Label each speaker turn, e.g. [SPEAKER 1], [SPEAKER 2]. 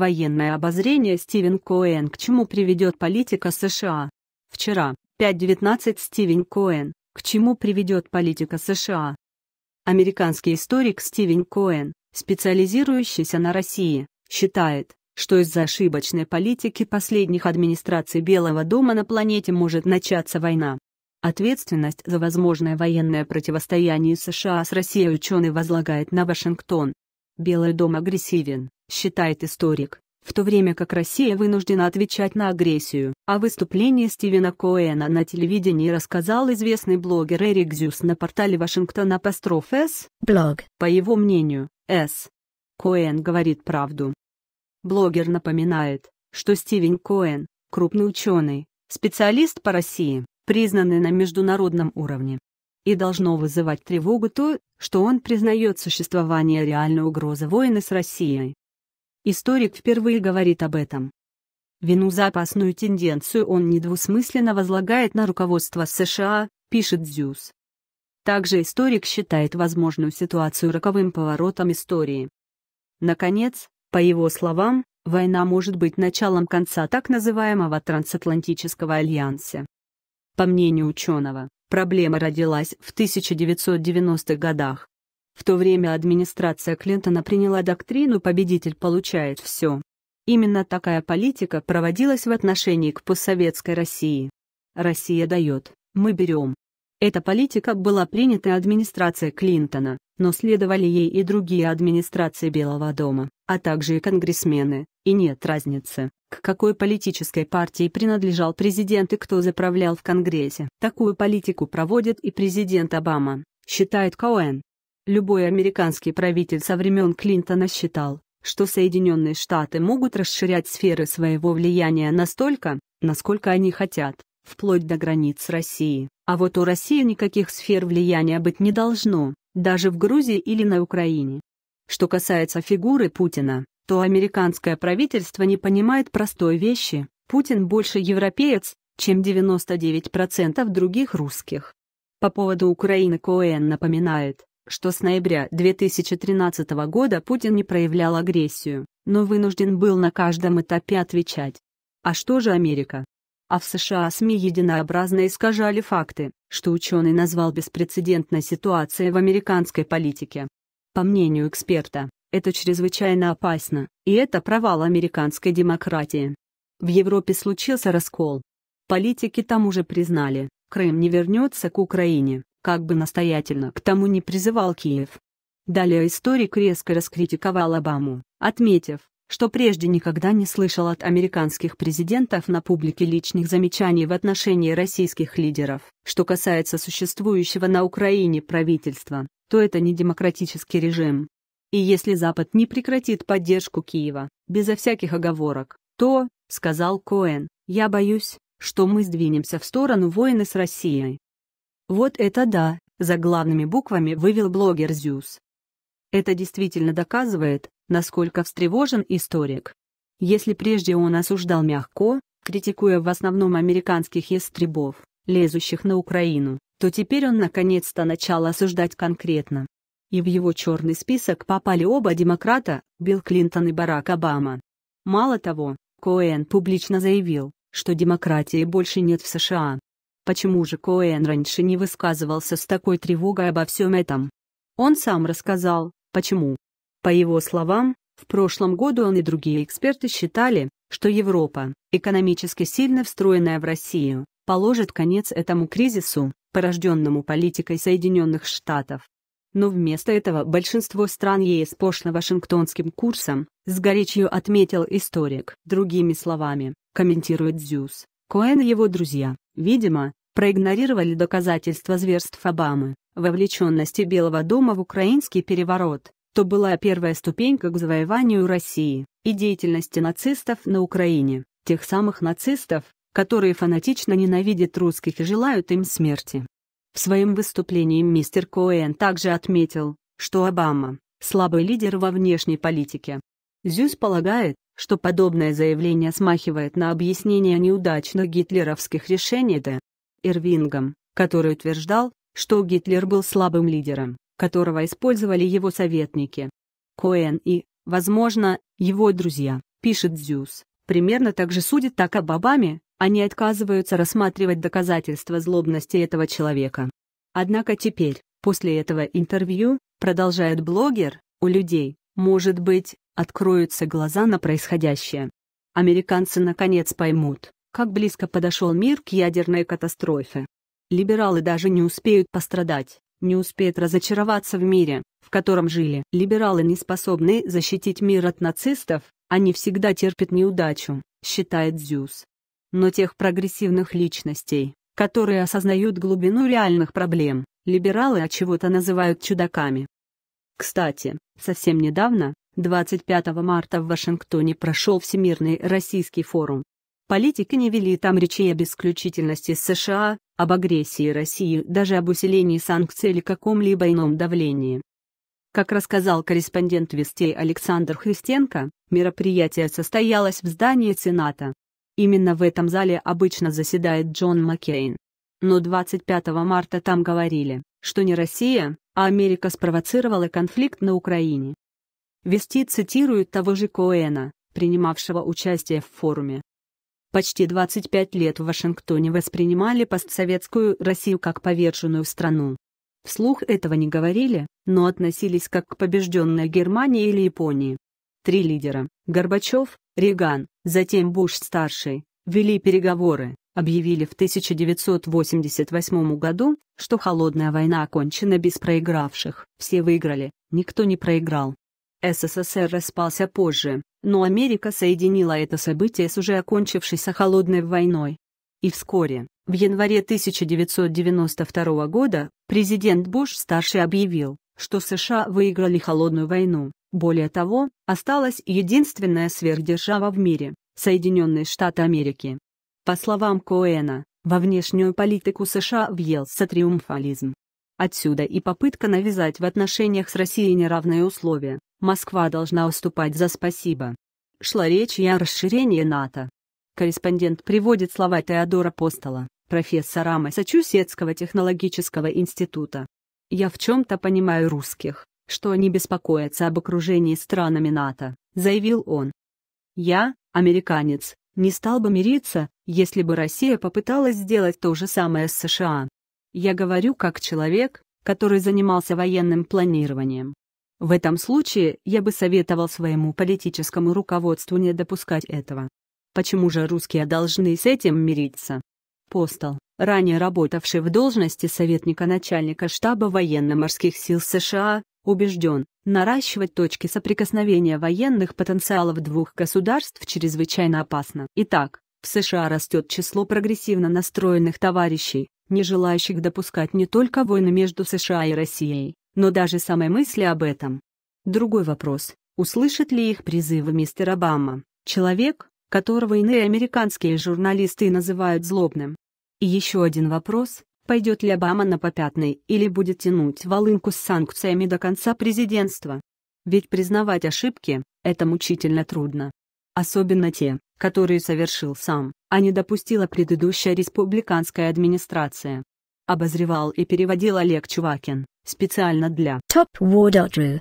[SPEAKER 1] Военное обозрение Стивен Коэн К чему приведет политика США? Вчера, 5.19 Стивен Коэн К чему приведет политика США? Американский историк Стивен Коэн, специализирующийся на России, считает, что из-за ошибочной политики последних администраций Белого дома на планете может начаться война. Ответственность за возможное военное противостояние США с Россией ученый возлагает на Вашингтон. Белый дом агрессивен, считает историк, в то время как Россия вынуждена отвечать на агрессию. О выступлении Стивена Коэна на телевидении рассказал известный блогер Эрик Зюс на портале Вашингтон Апостроф С.
[SPEAKER 2] Блог.
[SPEAKER 1] По его мнению, С. Коэн говорит правду. Блогер напоминает, что Стивен Коэн, крупный ученый, специалист по России, признанный на международном уровне. И должно вызывать тревогу то, что он признает существование реальной угрозы войны с Россией. Историк впервые говорит об этом. Вину за опасную тенденцию он недвусмысленно возлагает на руководство США, пишет Зюс. Также историк считает возможную ситуацию роковым поворотом истории. Наконец, по его словам, война может быть началом конца так называемого трансатлантического альянса. По мнению ученого, проблема родилась в 1990-х годах. В то время администрация Клинтона приняла доктрину «победитель получает все». Именно такая политика проводилась в отношении к постсоветской России. Россия дает, мы берем. Эта политика была принята администрацией Клинтона, но следовали ей и другие администрации Белого дома, а также и конгрессмены, и нет разницы, к какой политической партии принадлежал президент и кто заправлял в Конгрессе. Такую политику проводит и президент Обама, считает Коэн. Любой американский правитель со времен Клинтона считал, что Соединенные Штаты могут расширять сферы своего влияния настолько, насколько они хотят, вплоть до границ России. А вот у России никаких сфер влияния быть не должно, даже в Грузии или на Украине. Что касается фигуры Путина, то американское правительство не понимает простой вещи, Путин больше европеец, чем 99% других русских. По поводу Украины Коэн напоминает, что с ноября 2013 года Путин не проявлял агрессию, но вынужден был на каждом этапе отвечать. А что же Америка? А в США СМИ единообразно искажали факты, что ученый назвал беспрецедентной ситуацией в американской политике. По мнению эксперта, это чрезвычайно опасно, и это провал американской демократии. В Европе случился раскол. Политики там уже признали, Крым не вернется к Украине, как бы настоятельно к тому не призывал Киев. Далее историк резко раскритиковал Обаму, отметив, что прежде никогда не слышал от американских президентов на публике личных замечаний в отношении российских лидеров. Что касается существующего на Украине правительства, то это не демократический режим. И если Запад не прекратит поддержку Киева, безо всяких оговорок, то, сказал Коэн, я боюсь, что мы сдвинемся в сторону войны с Россией. Вот это да, за главными буквами вывел блогер Зюс. Это действительно доказывает, насколько встревожен историк. Если прежде он осуждал мягко, критикуя в основном американских ястребов, лезущих на Украину, то теперь он наконец-то начал осуждать конкретно. И в его черный список попали оба демократа, Билл Клинтон и Барак Обама. Мало того, Коэн публично заявил, что демократии больше нет в США. Почему же Коэн раньше не высказывался с такой тревогой обо всем этом? Он сам рассказал, почему. По его словам, в прошлом году он и другие эксперты считали, что Европа, экономически сильно встроенная в Россию, положит конец этому кризису, порожденному политикой Соединенных Штатов. Но вместо этого большинство стран ЕС пошло Вашингтонским курсом, с горечью отметил историк. Другими словами, комментирует Зюс, Коэн и его друзья, видимо, проигнорировали доказательства зверств Обамы, вовлеченности Белого дома в украинский переворот, то была первая ступенька к завоеванию России и деятельности нацистов на Украине, тех самых нацистов, которые фанатично ненавидят русских и желают им смерти. В своем выступлении мистер Коэн также отметил, что Обама – слабый лидер во внешней политике. Зюс полагает, что подобное заявление смахивает на объяснение неудачных гитлеровских решений Д. Ирвингом, который утверждал, что Гитлер был слабым лидером, которого использовали его советники. Коэн и, возможно, его друзья, пишет Зюс, примерно так же судят так об Обаме, они отказываются рассматривать доказательства злобности этого человека. Однако теперь, после этого интервью, продолжает блогер, у людей, может быть, откроются глаза на происходящее. Американцы наконец поймут, как близко подошел мир к ядерной катастрофе. Либералы даже не успеют пострадать, не успеют разочароваться в мире, в котором жили. Либералы не способны защитить мир от нацистов, они всегда терпят неудачу, считает Зюс. Но тех прогрессивных личностей, которые осознают глубину реальных проблем, либералы от чего-то называют чудаками. Кстати, совсем недавно, 25 марта в Вашингтоне прошел Всемирный российский форум. Политики не вели там речей об исключительности США, об агрессии России, даже об усилении санкций или каком-либо ином давлении. Как рассказал корреспондент Вестей Александр Христенко, мероприятие состоялось в здании Сената. Именно в этом зале обычно заседает Джон Маккейн. Но 25 марта там говорили, что не Россия, а Америка спровоцировала конфликт на Украине. Вести цитирует того же Коэна, принимавшего участие в форуме. Почти 25 лет в Вашингтоне воспринимали постсоветскую Россию как поверженную страну. Вслух этого не говорили, но относились как к побежденной Германии или Японии. Три лидера – Горбачев, Реган, затем Буш-старший – вели переговоры, объявили в 1988 году, что холодная война окончена без проигравших, все выиграли, никто не проиграл. СССР распался позже, но Америка соединила это событие с уже окончившейся холодной войной. И вскоре, в январе 1992 года, президент Буш-старший объявил, что США выиграли холодную войну. Более того, осталась единственная сверхдержава в мире – Соединенные Штаты Америки. По словам Коэна, во внешнюю политику США въелся триумфализм. Отсюда и попытка навязать в отношениях с Россией неравные условия. Москва должна уступать за спасибо. Шла речь и о расширении НАТО. Корреспондент приводит слова Теодора Постола, профессора Массачусетского технологического института. «Я в чем-то понимаю русских, что они беспокоятся об окружении странами НАТО», — заявил он. «Я, американец, не стал бы мириться, если бы Россия попыталась сделать то же самое с США. Я говорю как человек, который занимался военным планированием. В этом случае я бы советовал своему политическому руководству не допускать этого. Почему же русские должны с этим мириться? Постол, ранее работавший в должности советника начальника штаба военно-морских сил США, убежден, наращивать точки соприкосновения военных потенциалов двух государств чрезвычайно опасно. Итак, в США растет число прогрессивно настроенных товарищей, не желающих допускать не только войны между США и Россией, но даже самой мысли об этом. Другой вопрос, услышит ли их призывы мистер Обама, человек, которого иные американские журналисты называют злобным. И еще один вопрос, пойдет ли Обама на попятный или будет тянуть волынку с санкциями до конца президентства. Ведь признавать ошибки – это мучительно трудно. Особенно те, которые совершил сам, а не допустила предыдущая республиканская администрация. Обозревал и переводил Олег Чувакин, специально для
[SPEAKER 2] Top War.ru